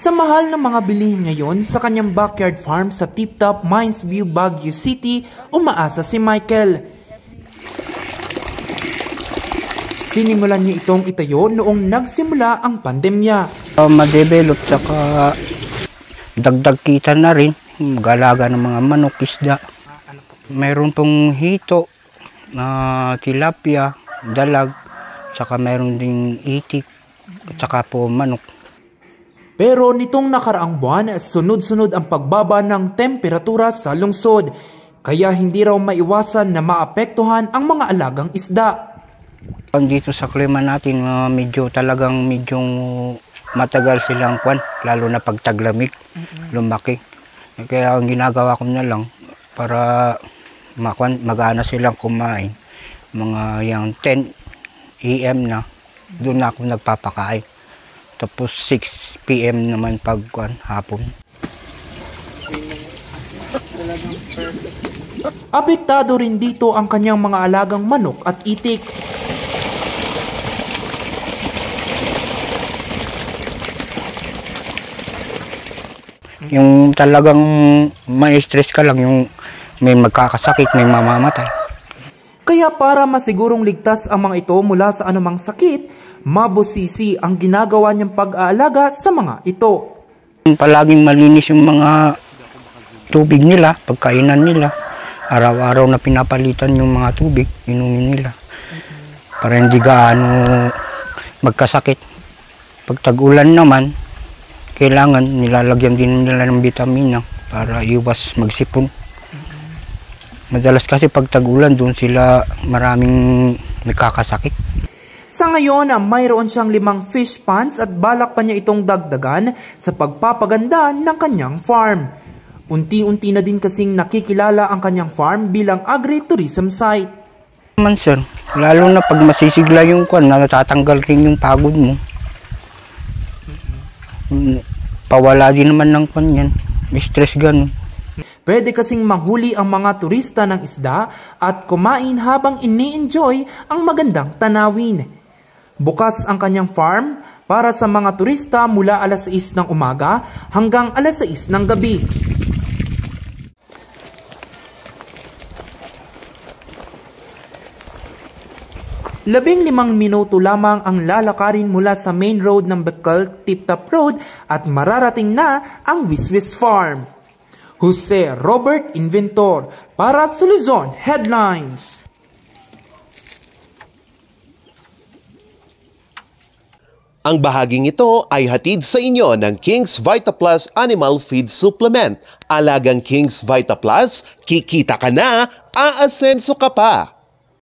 Sa mahal ng mga bilihin ngayon sa kanyang backyard farm sa Tip Top Mines View, Baguio City, umaasa si Michael. Sinimulan niya itong itayo noong nagsimula ang pandemya. Uh, ma-develop tsaka dagdag kita na rin. Mag-alaga ng mga manok, isda. Meron pong hito, uh, tilapia, dalag, tsaka meron ding itik, tsaka po manok. Pero nitong nakaraang buwan, sunod-sunod ang pagbaba ng temperatura sa lungsod. Kaya hindi raw maiwasan na maapektuhan ang mga alagang isda. Dito sa klima natin, uh, medyo talagang medyo matagal silang kwan, lalo na pag taglamig, lumaki. Kaya ang ginagawa ko na lang, para magana silang kumain, mga yung 10 AM na, doon na ako nagpapakain. Tapos 6 PM naman pag kwan, hapon. Apektado rin dito ang kanyang mga alagang manok at itik. Yung talagang may stress ka lang, yung may magkakasakit, may mamamatay. Kaya para masigurong ligtas ang mga ito mula sa anumang sakit, mabusisi ang ginagawa niyang pag-aalaga sa mga ito. Palaging malinis yung mga tubig nila, pagkainan nila. Araw-araw na pinapalitan yung mga tubig, inumin nila. Para hindi gaano magkasakit. Pag tag-ulan naman, kailangan nilalagyan din nila ng vitamina para iwas magsipon. Madalas kasi pag tag-ulan, doon sila maraming nagkakasakit. Sa ngayon, mayroon siyang limang fish ponds at balak pa niya itong dagdagan sa pagpapaganda ng kanyang farm. Unti-unti na din kasing nakikilala ang kanyang farm bilang agri-tourism site. Man sir, lalo na pag masisigla yung kwan, na natatanggal rin yung pagod mo. Pawala din naman ng kwan yan. May stress ganun. Pwede kasing manghuli ang mga turista ng isda at kumain habang ini-enjoy ang magandang tanawin. Bukas ang kanyang farm para sa mga turista mula alas 6 ng umaga hanggang alas 6 ng gabi. Labing limang minuto lamang ang lalakarin mula sa main road ng Bekal Tip-Top Road at mararating na ang Wiswis Farm. Jose Robert Inventor para sa Luzon Headlines. Ang bahaging ito ay hatid sa inyo ng King's Vita Plus Animal Feed Supplement. Alagang King's Vita Plus, kikita ka na, aasenso ka pa.